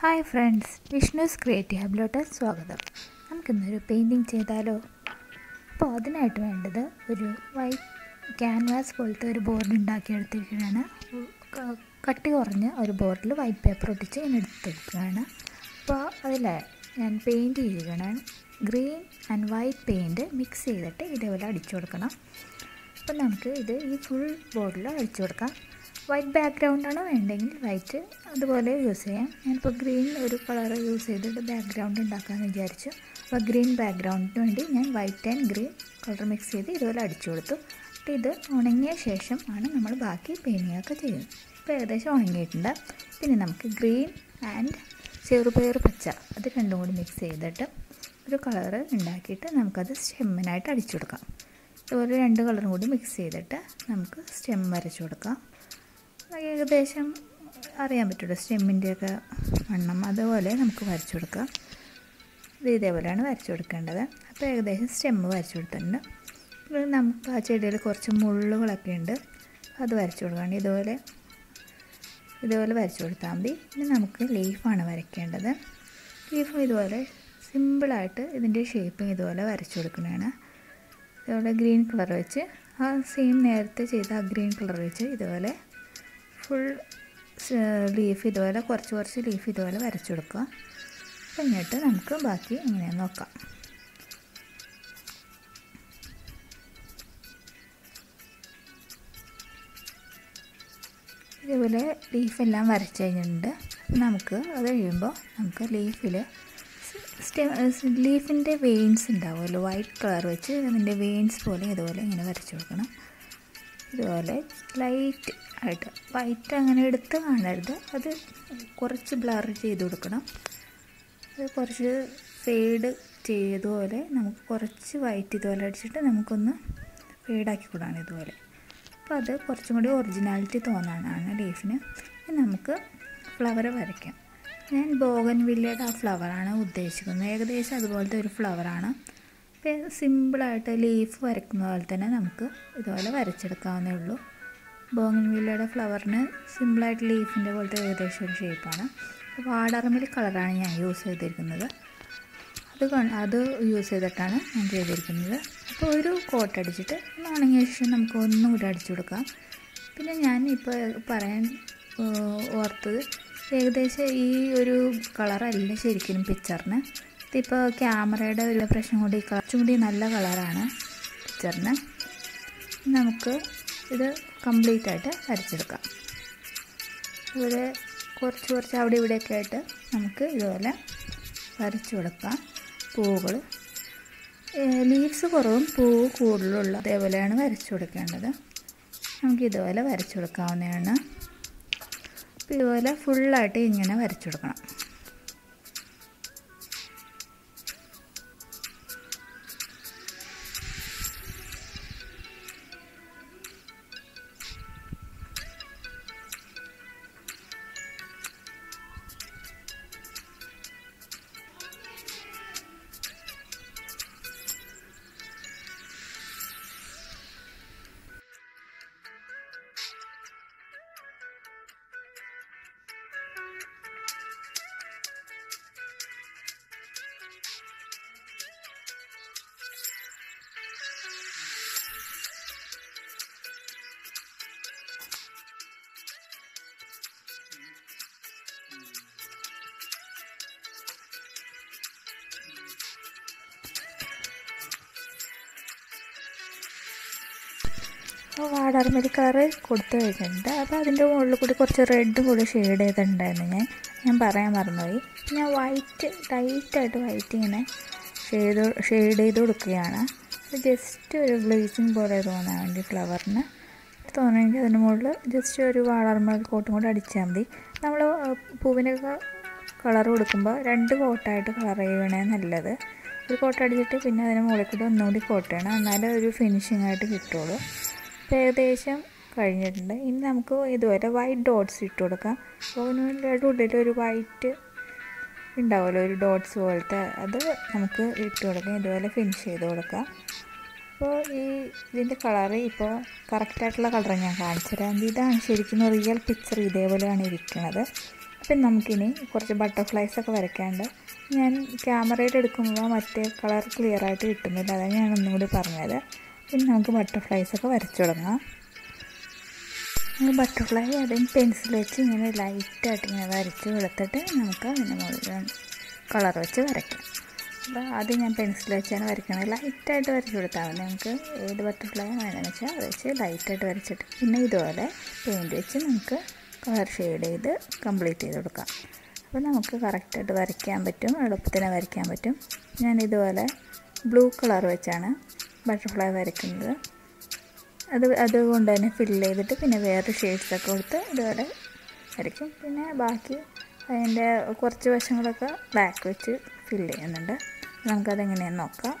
Hi friends Vishnu's creative ഹബിലോട്ട് സ്വാഗതം. നമുക്കിന്നൊരു പെയിന്റിങ് ചെയ്താലോ? അപ്പോൾ അതിനായിട്ട് വേണ്ടത് ഒരു വൈറ്റ് ക്യാൻവാസ് പോലത്തെ ഒരു ബോർഡ് ഉണ്ടാക്കിയെടുത്തിരിക്കുകയാണ്. കട്ടി കുറഞ്ഞ് ഒരു ബോർഡിൽ വൈറ്റ് പേപ്പർ ഒട്ടിച്ച് ഞാൻ എടുത്തിരിക്കുകയാണ്. അപ്പോൾ അതിൽ ഞാൻ പെയിന്റ് ചെയ്യുകയാണ് green and white paint mix ചെയ്തിട്ട് ഇതേപോലെ അടിച്ചു കൊടുക്കണം. അപ്പോൾ നമുക്ക് ഇത് ഈ ഫുൾ ബോർഡിൽ അടിച്ചു കൊടുക്കാം. വൈറ്റ് ബാക്ക്ഗ്രൗണ്ടാണ് വേണ്ടെങ്കിൽ വൈറ്റ് അതുപോലെ യൂസ് ചെയ്യാം. ഞാനിപ്പോൾ ഗ്രീൻ ഒരു കളർ യൂസ് ചെയ്തിട്ട് ബാക്ക്ഗ്രൗണ്ട് ഉണ്ടാക്കാമെന്ന് വിചാരിച്ചു. അപ്പോൾ ഗ്രീൻ ബാക്ക്ഗ്രൗണ്ടിന് വേണ്ടി ഞാൻ white and green colour mix ചെയ്ത് ഇതുപോലെ അടിച്ചു കൊടുത്തു. അപ്പോൾ ഇത് ഉണങ്ങിയ ശേഷം ആണ് നമ്മൾ ബാക്കി പേനിയൊക്കെ ചെയ്യുന്നത്. ഇപ്പോൾ ഏകദേശം ഉണങ്ങിയിട്ടുണ്ട്. പിന്നെ നമുക്ക് ഗ്രീൻ ആൻഡ് ചെറുപയർ പച്ച അത് രണ്ടും കൂടി മിക്സ് ചെയ്തിട്ട് ഒരു കളറ് ഉണ്ടാക്കിയിട്ട് നമുക്കത് സ്റ്റെമ്മിനായിട്ട് അടിച്ചു കൊടുക്കാം. ഇതുപോലെ രണ്ട് കളറും കൂടി മിക്സ് ചെയ്തിട്ട് നമുക്ക് സ്റ്റെം വരച്ചു കൊടുക്കാം. ഏകദേശം അറിയാൻ പറ്റുള്ളൂ. സ്റ്റെമ്മിന്റെയൊക്കെ വണ്ണം അതുപോലെ നമുക്ക് വരച്ചു കൊടുക്കാം. ഇത് ഇതേപോലെയാണ് വരച്ചു കൊടുക്കേണ്ടത്. അപ്പോൾ ഏകദേശം സ്റ്റെമ്മ് വരച്ചു കൊടുത്തിട്ടുണ്ട്. നമുക്ക് ആ ചെടിയിൽ കുറച്ച് മുള്ളുകളൊക്കെ ഉണ്ട്. അത് വരച്ചു കൊടുക്കണം. ഇതുപോലെ ഇതുപോലെ വരച്ചു കൊടുത്താൽ മതി. ഇനി നമുക്ക് ലീഫാണ് വരയ്ക്കേണ്ടത്. ലീഫും ഇതുപോലെ സിമ്പിളായിട്ട് ഇതിന്റെ ഷേപ്പും ഇതുപോലെ വരച്ചു കൊടുക്കുന്നതാണ്. ഇതുപോലെ ഗ്രീൻ കളർ വെച്ച് ആ സെയിം നേരത്തെ ചെയ്ത ആ ഗ്രീൻ കളർ വെച്ച് ഇതുപോലെ ഫുൾ ലീഫ് ഇതുപോലെ കുറച്ച് കുറച്ച് ലീഫ് ഇതുപോലെ വരച്ചു കൊടുക്കുക. എന്നിട്ട് നമുക്ക് ബാക്കി ഇങ്ങനെ നോക്കാം. ഇതുപോലെ ലീഫെല്ലാം വരച്ച് കഴിഞ്ഞിട്ടുണ്ട്. നമുക്ക് അത് കഴിയുമ്പോൾ നമുക്ക് ലീഫിൽ ലീഫിന്റെ വെയിൻസ് ഉണ്ടാവുമല്ലോ. വൈറ്റ് കളർ വെച്ച് അതിന്റെ വെയിൻസ് പോലെ ഇതുപോലെ ഇങ്ങനെ വരച്ചു കൊടുക്കണം. ഇതുപോലെ ലൈറ്റ് ആയിട്ട് വൈറ്റ് അങ്ങനെ എടുത്ത് കാണരുത്. അത് കുറച്ച് ബ്ലർ ചെയ്ത് കൊടുക്കണം. അത് കുറച്ച് ഫെയ്ഡ് ചെയ്തതുപോലെ നമുക്ക് കുറച്ച് വൈറ്റ് ഇതുപോലെ അടിച്ചിട്ട് നമുക്കൊന്ന് ഫെയ്ഡാക്കി കൊടുക്കണം ഇതുപോലെ. അപ്പോൾ അത് കുറച്ചും കൂടി ഒറിജിനാലിറ്റി തോന്നാനാണ് ലീഫിന്. നമുക്ക് ഫ്ലവർ വരയ്ക്കാം. ഞാൻ ബോഗൻ വില്ലയുടെ ആ ഫ്ലവറാണ് ഉദ്ദേശിക്കുന്നത്. ഏകദേശം അതുപോലത്തെ ഒരു ഫ്ലവറാണ് സിമ്പിളായിട്ട് ലീഫ് വരയ്ക്കുന്ന പോലെ തന്നെ നമുക്ക് ഇതുപോലെ വരച്ചെടുക്കാവുന്നേ ഉള്ളൂ. ബോഗൻ വില്ലയുടെ ഫ്ലവറിന് സിമ്പിളായിട്ട് ലീഫിന്റെ പോലത്തെ ഏകദേശം ഒരു ഷേപ്പാണ്. വാടാർമിൽ കളറാണ് ഞാൻ യൂസ് ചെയ്തിരിക്കുന്നത്. അത് അത് യൂസ് ചെയ്തിട്ടാണ് ഞാൻ ചെയ്തിരിക്കുന്നത്. അപ്പോൾ ഒരു കോട്ട് അടിച്ചിട്ട് ഉണങ്ങിയ ശേഷം നമുക്ക് ഒന്നും കൂടി അടിച്ചു കൊടുക്കാം. പിന്നെ ഞാൻ ഇപ്പോൾ പറയാൻ ഓർത്തത് ഏകദേശം ഈ ഒരു കളറല്ല ശരിക്കും പിക്ചറിന്. ഇതിപ്പോൾ ക്യാമറയുടെ ഒരു പ്രശ്നം കൂടി കുറച്ചും കൂടി നല്ല കളറാണ് പിക്ചറിന്. നമുക്ക് ഇത് കംപ്ലീറ്റ് ആയിട്ട് വരച്ചെടുക്കാം. ഇവിടെ കുറച്ച് കുറച്ച് അവിടെ ഇവിടെയൊക്കെ ആയിട്ട് നമുക്ക് ഇതുപോലെ വരച്ചു കൊടുക്കാം. പൂവുകൾ ലീവ്സ് കുറവും പൂവ് കൂടുതലുള്ള അതേപോലെയാണ് വരച്ചു കൊടുക്കേണ്ടത്. നമുക്ക് ഇതുപോലെ വരച്ചു കൊടുക്കാവുന്നതാണ്. ഇതുപോലെ ഫുള്ളായിട്ട് ഇങ്ങനെ വരച്ചു കൊടുക്കണം. അപ്പോൾ വാടാർമലി കളറ് കൊടുത്തു കഴിഞ്ഞിട്ടുണ്ട് അപ്പോൾ അതിന്റെ മുകളിൽ കൂടി കുറച്ച് റെഡ് കൂടി ഷെയ്ഡ് ചെയ്തിട്ടുണ്ടായിരുന്നു. ഞാൻ ഞാൻ പറയാൻ മറന്നുപോയി. ഞാൻ വൈറ്റ് ലൈറ്റായിട്ട് വൈറ്റ് ഇങ്ങനെ ഷെയ്ഡ് ഷെയ്ഡ് ചെയ്ത് കൊടുക്കുകയാണ്. ജസ്റ്റ് ഒരു ബ്ലീച്ചിങ് പോലെ തോന്നാൻ വേണ്ടി ഫ്ലവറിന് തോന്നുമെങ്കിൽ അതിന് മുകളിൽ ജസ്റ്റ് ഒരു വാടാർമൽ കോട്ടും കൂടി അടിച്ചാൽ മതി. നമ്മൾ പൂവിനൊക്കെ കളർ കൊടുക്കുമ്പോൾ രണ്ട് കോട്ടായിട്ട് കളർ ചെയ്യണേ നല്ലത്. ഒരു കോട്ട് അടിച്ചിട്ട് പിന്നെ അതിന് മുകളിൽ കൂടി ഒന്നുകൂടി കോട്ട് എന്നാലേ ഒരു ഫിനിഷിംഗ് ആയിട്ട് കിട്ടുള്ളൂ. ഏകദേശം കഴിഞ്ഞിട്ടുണ്ട്. ഇനി നമുക്ക് ഇതുവരെ വൈറ്റ് ഡോട്ട്സ് ഇട്ട് കൊടുക്കാം. അപ്പോൾ ഉള്ളിൽ ഒരു വൈറ്റ് ഉണ്ടാവുമല്ലോ ഒരു ഡോട്ട്സ് പോലത്തെ അത് നമുക്ക് ഇട്ട് കൊടുക്കാം. ഇതുപോലെ ഫിനിഷ് ചെയ്ത് കൊടുക്കാം. അപ്പോൾ ഈ ഇതിന്റെ കളറ് ഇപ്പോൾ കറക്റ്റായിട്ടുള്ള കളർ ഞാൻ കാണിച്ചു തരാം. ഇതാണ് ശരിക്കും റിയൽ പിക്ചർ ഇതേപോലെയാണ് ഇരിക്കുന്നത്. അപ്പം നമുക്കിനി കുറച്ച് ബട്ടർഫ്ലൈസ് ഒക്കെ വരയ്ക്കാണ്ട് ഞാൻ ക്യാമറയിൽ എടുക്കുമ്പോൾ മറ്റേ കളർ ക്ലിയർ ആയിട്ട് കിട്ടുന്നില്ല. അതാണ് ഞാൻ ഒന്നും കൂടി പറഞ്ഞത്. പിന്നെ നമുക്ക് ബട്ടർഫ്ലൈസ് ഒക്കെ വരച്ചു തുടങ്ങാം. ബട്ടർഫ്ലൈ അതും പെൻസിൽ വെച്ച് ഇങ്ങനെ ലൈറ്റായിട്ട് ഇങ്ങനെ വരച്ച് കൊടുത്തിട്ട് നമുക്ക് അതിന് മുഴുവൻ കളർ വെച്ച് വരയ്ക്കാം. അപ്പോൾ ആദ്യം ഞാൻ പെൻസിൽ വെച്ചാണ് വരയ്ക്കുന്നത് ലൈറ്റായിട്ട് വരച്ച് കൊടുത്താൽ മതി. നമുക്ക് ഏത് ബട്ടർഫ്ലൈ വേണമെന്ന് വെച്ചാൽ അത് വെച്ച് ലൈറ്റായിട്ട് വരച്ചിട്ട് പിന്നെ ഇതുപോലെ പെയിന്റ് വെച്ച് നമുക്ക് കളർ ഷെയ്ഡ് ചെയ്ത് കംപ്ലീറ്റ് ചെയ്ത് കൊടുക്കാം. അപ്പോൾ നമുക്ക് കറക്റ്റായിട്ട് വരയ്ക്കാൻ പറ്റും. എളുപ്പത്തിന് വരയ്ക്കാൻ പറ്റും. ഞാൻ ഇതുപോലെ ബ്ലൂ കളർ വെച്ചാണ് ബട്ടർഫ്ലൈ വരയ്ക്കുന്നത്. അത് അതുകൊണ്ട് തന്നെ ഫിൽ ചെയ്തിട്ട് പിന്നെ വേറെ ഷെയ്ഡ്സൊക്കെ കൊടുത്ത് ഇതുപോലെ വരയ്ക്കും. പിന്നെ ബാക്കി അതിന്റെ കുറച്ച് വശങ്ങളൊക്കെ ബാക്ക് വെച്ച് ഫില്ല് ചെയ്യുന്നുണ്ട്. നമുക്കതെങ്ങനെയാണെന്ന് നോക്കാം.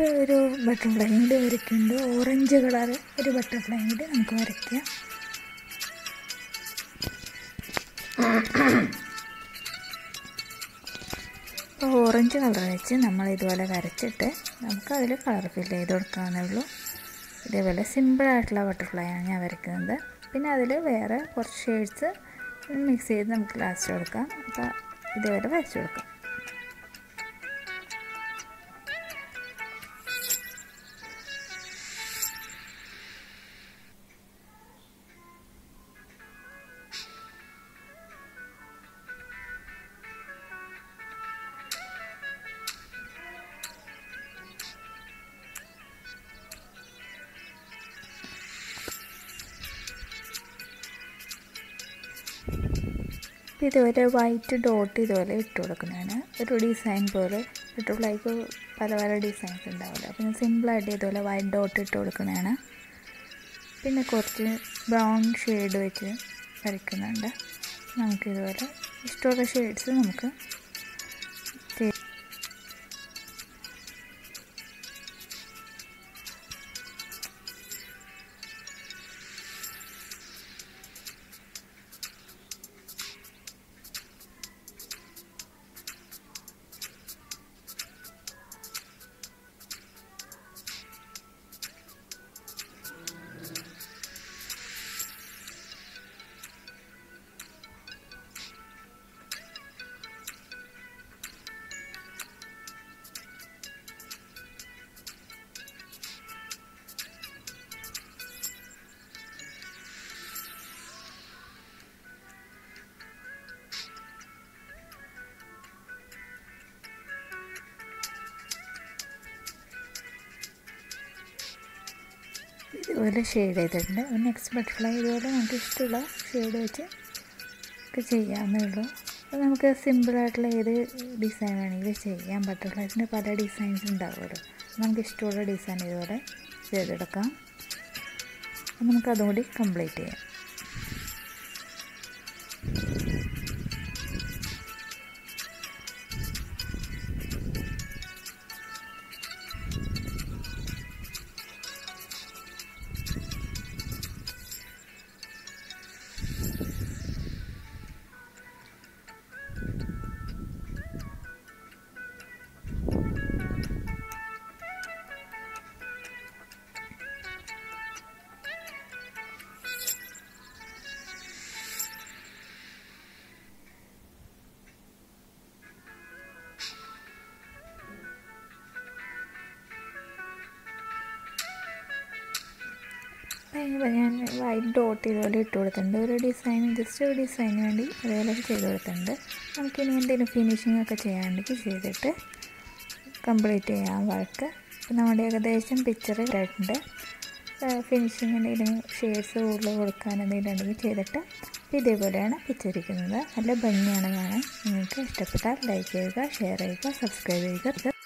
ഇപ്പോൾ ഒരു ബട്ടർഫ്ലൈ കൂടി വരയ്ക്കുന്നുണ്ട് ഓറഞ്ച് കളർ ഒരു ബട്ടർഫ്ലൈ കൂടി നമുക്ക് വരയ്ക്കാം. അപ്പോൾ ഓറഞ്ച് കളർ വെച്ച് നമ്മൾ ഇതുപോലെ വരച്ചിട്ട് നമുക്ക് അതിൽ കളർ ഫില്ല് ചെയ്ത് കൊടുക്കാവുന്നേ ഉള്ളൂ. ഇതേപോലെ സിമ്പിളായിട്ടുള്ള ബട്ടർഫ്ലൈ ആണ് ഞാൻ വരയ്ക്കുന്നത്. പിന്നെ അതിൽ വേറെ കുറച്ച് ഷെയ്ഡ്സ് മിക്സ് ചെയ്ത് നമുക്ക് ലാസ്റ്റ് കൊടുക്കാം. അപ്പോൾ ഇതേപോലെ വരച്ച് കൊടുക്കാം. ഇതുപോലെ വൈറ്റ് ഡോട്ട് ഇതുപോലെ ഇട്ട് കൊടുക്കുന്നതാണ്. ഒരു ഡിസൈൻ പോലെ ബട്ടർഫ്ലൈക്ക് പല പല ഡിസൈൻസ് ഉണ്ടാവില്ല അപ്പോൾ ഞാൻ സിമ്പിളായിട്ട് ഇതുപോലെ വൈറ്റ് ഡോട്ട് ഇട്ട് കൊടുക്കുന്നതാണ്. പിന്നെ കുറച്ച് ബ്രൗൺ ഷെയ്ഡ് വെച്ച് വരയ്ക്കുന്നുണ്ട്. നമുക്കിതുപോലെ ഇഷ്ടമുള്ള ഷെയ്ഡ്സ് നമുക്ക് ഇതുപോലെ ഷെയ്ഡ് ചെയ്തിട്ടുണ്ട്. നെക്സ്റ്റ് ബട്ടർഫ്ലൈ ഇതുപോലെ നമുക്ക് ഇഷ്ടമുള്ള ഷെയ്ഡ് വെച്ച് ഒക്കെ ചെയ്യാമെന്നേ ഉള്ളൂ. അപ്പോൾ നമുക്ക് സിമ്പിളായിട്ടുള്ള ഏത് ഡിസൈൻ വേണമെങ്കിലും ചെയ്യാം. ബട്ടർഫ്ലൈസിന്റെ പല ഡിസൈൻസ് ഉണ്ടാവുമല്ലോ. നമുക്ക് ഇഷ്ടമുള്ള ഡിസൈൻ ഇതുപോലെ ചെയ്തെടുക്കാം. അപ്പോൾ നമുക്ക് അതും കൂടി കംപ്ലീറ്റ് ചെയ്യാം. അപ്പോൾ ഞാൻ വൈറ്റ് ഡോട്ട് ഇതുപോലെ ഇട്ട് കൊടുത്തിട്ടുണ്ട്. ഒരു ഡിസൈൻ ജസ്റ്റ് ഒരു ഡിസൈന് വേണ്ടി അതുപോലെ ചെയ്ത് കൊടുത്തിട്ടുണ്ട്. നമുക്കിനി എന്തെങ്കിലും ഫിനിഷിംഗ് ഒക്കെ ചെയ്യാണ്ടെങ്കിൽ ചെയ്തിട്ട് കംപ്ലീറ്റ് ചെയ്യാം വർക്ക് അപ്പോൾ നമ്മുടെ ഏകദേശം പിക്ചർ ഇതായിട്ടുണ്ട് ഫിനിഷിങ് എന്തെങ്കിലും ഷെയ്ഡ്സ് കൂടുതൽ കൊടുക്കാൻ എന്തെങ്കിലും ഉണ്ടെങ്കിൽ ചെയ്തിട്ട് ഇതേപോലെയാണ് പിച്ചിരിക്കുന്നത് നല്ല ഭംഗിയാണ് കാണാൻ. നിങ്ങൾക്ക് ഇഷ്ടപ്പെട്ടാൽ ലൈക്ക് ചെയ്യുക ഷെയർ ചെയ്യുക സബ്സ്ക്രൈബ് ചെയ്യുക.